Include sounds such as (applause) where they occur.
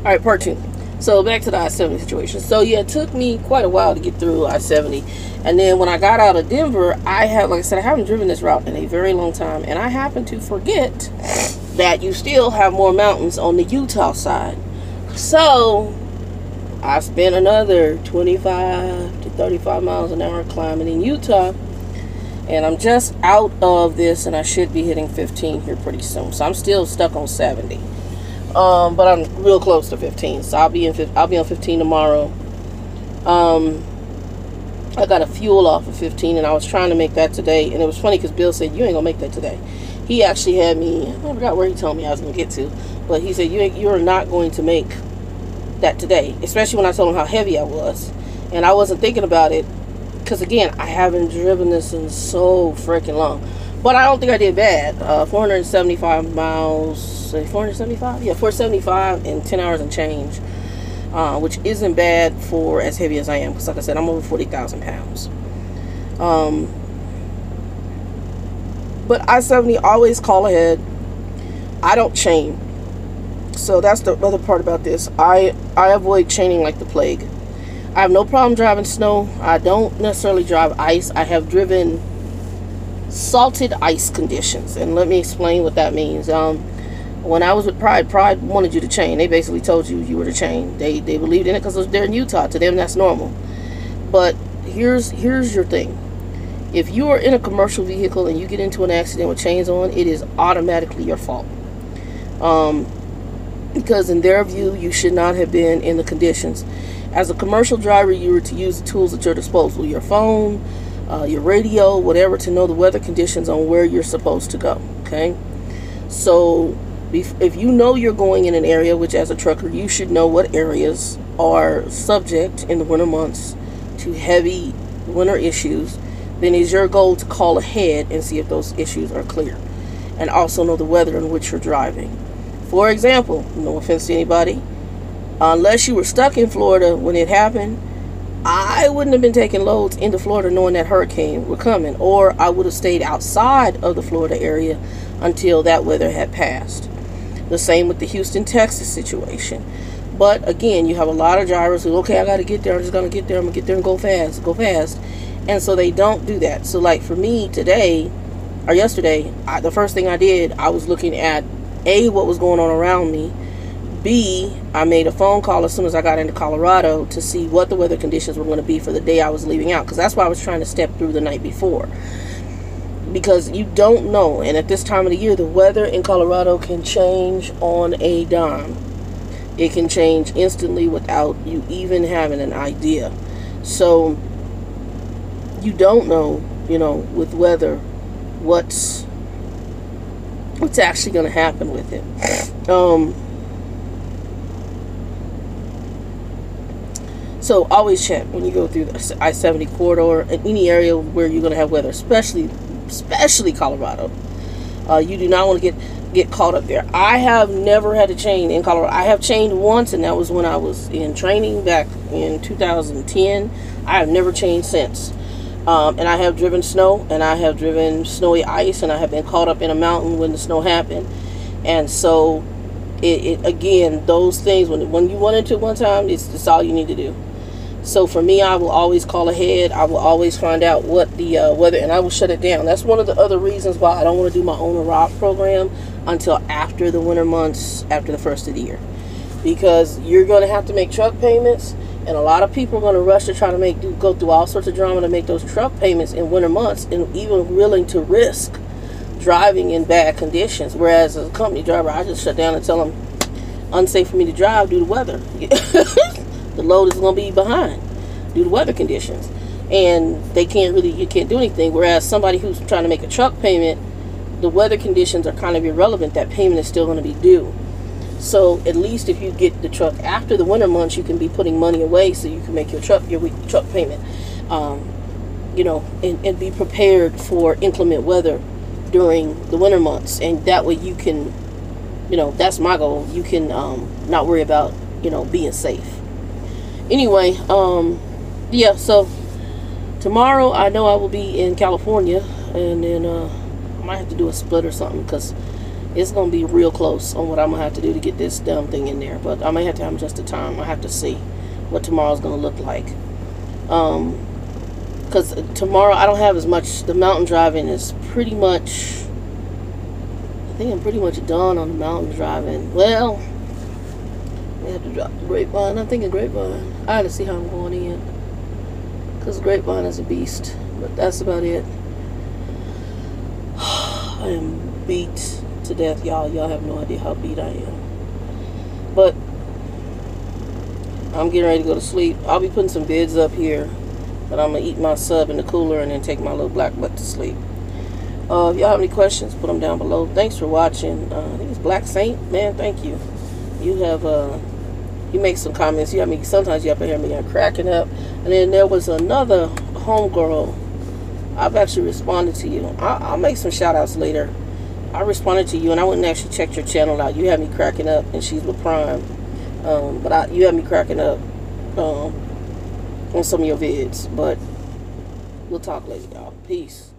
All right, part two. So back to the I seventy situation. So yeah, it took me quite a while to get through I seventy, and then when I got out of Denver, I had, like I said, I haven't driven this route in a very long time, and I happened to forget that you still have more mountains on the Utah side. So I spent another twenty five to thirty five miles an hour climbing in Utah. And I'm just out of this, and I should be hitting 15 here pretty soon. So I'm still stuck on 70. Um, but I'm real close to 15, so I'll be in. I'll be on 15 tomorrow. Um, I got a fuel off of 15, and I was trying to make that today. And it was funny because Bill said you ain't gonna make that today. He actually had me. I forgot where he told me I was gonna get to, but he said you you are not going to make that today, especially when I told him how heavy I was, and I wasn't thinking about it because again I haven't driven this in so freaking long. But I don't think I did bad. Uh, 475 miles say 475 yeah 475 and 10 hours and change uh, which isn't bad for as heavy as I am because like I said I'm over 40,000 pounds. Um, but I-70 always call ahead. I don't chain. So that's the other part about this. I I avoid chaining like the plague. I have no problem driving snow. I don't necessarily drive ice. I have driven salted ice conditions and let me explain what that means. Um, when I was with Pride, Pride wanted you to chain. They basically told you you were to chain. They they believed in it because they're in Utah. To them, that's normal. But here's here's your thing. If you are in a commercial vehicle and you get into an accident with chains on, it is automatically your fault. Um, because in their view, you should not have been in the conditions. As a commercial driver, you were to use the tools at your disposal, your phone, uh, your radio, whatever, to know the weather conditions on where you're supposed to go. Okay, so if you know you're going in an area, which as a trucker, you should know what areas are subject in the winter months to heavy winter issues, then it's your goal to call ahead and see if those issues are clear. And also know the weather in which you're driving. For example, no offense to anybody, unless you were stuck in Florida when it happened, I wouldn't have been taking loads into Florida knowing that hurricane were coming, or I would have stayed outside of the Florida area until that weather had passed. The same with the Houston, Texas situation. But again, you have a lot of drivers who, okay, I got to get there. I'm just going to get there. I'm going to get there and go fast, go fast. And so they don't do that. So, like for me today or yesterday, I, the first thing I did, I was looking at A, what was going on around me. B, I made a phone call as soon as I got into Colorado to see what the weather conditions were going to be for the day I was leaving out. Because that's why I was trying to step through the night before because you don't know. And at this time of the year, the weather in Colorado can change on a dime. It can change instantly without you even having an idea. So you don't know, you know, with weather what's what's actually going to happen with it. (laughs) Um, so always check when you go through the I-70 corridor in any area where you're going to have weather, especially especially Colorado. Uh, you do not want to get get caught up there. I have never had a chain in Colorado. I have chained once, and that was when I was in training back in 2010. I have never chained since. Um, and I have driven snow, and I have driven snowy ice, and I have been caught up in a mountain when the snow happened. And so, it, it again, those things when when you run into it one time, it's, it's all you need to do. So for me, I will always call ahead. I will always find out what the uh, weather, and I will shut it down. That's one of the other reasons why I don't want to do my own rock program until after the winter months, after the first of the year, because you're going to have to make truck payments, and a lot of people are going to rush to try to make do, go through all sorts of drama to make those truck payments in winter months, and even willing to risk driving in bad conditions. Whereas as a company driver, I just shut down and tell them unsafe for me to drive due to weather. (laughs) the load is going to be behind due to weather conditions. And they can't really you can't do anything. Whereas somebody who's trying to make a truck payment the weather conditions are kind of irrelevant. That payment is still going to be due. So at least if you get the truck after the winter months you can be putting money away so you can make your truck your weekly truck payment. Um, you know and, and be prepared for inclement weather during the winter months. And that way you can you know that's my goal. You can um, not worry about you know being safe anyway, um, yeah, so tomorrow I know I will be in California, and then uh, I might have to do a split or something because it's gonna be real close on what I'm gonna have to do to get this dumb thing in there. But I may have to have just the time. I have to see what tomorrow's gonna look like. Um, because tomorrow I don't have as much. The mountain driving is pretty much. I think I'm pretty much done on the mountain driving. Well, have to drop the grapevine. I'm thinking grapevine. I had to see how I'm going in. Because grapevine is a beast. But that's about it. (sighs) I am beat to death, y'all. Y'all have no idea how beat I am. But I'm getting ready to go to sleep. I'll be putting some bids up here. But I'm going to eat my sub in the cooler and then take my little black butt to sleep. Uh, if y'all have any questions, put them down below. Thanks for watching. Uh, I think it's Black Saint. Man, thank you. You have, uh, you make some comments. You have me, sometimes you have to hear me cracking up. And then there was another homegirl. I've actually responded to you. I'll, I'll make some shout outs later. I responded to you and I wouldn't actually check your channel out. You had me cracking up and she's with Prime. Um, but I, you had me cracking up um, on some of your vids. But we'll talk later, y'all. Peace.